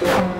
嗯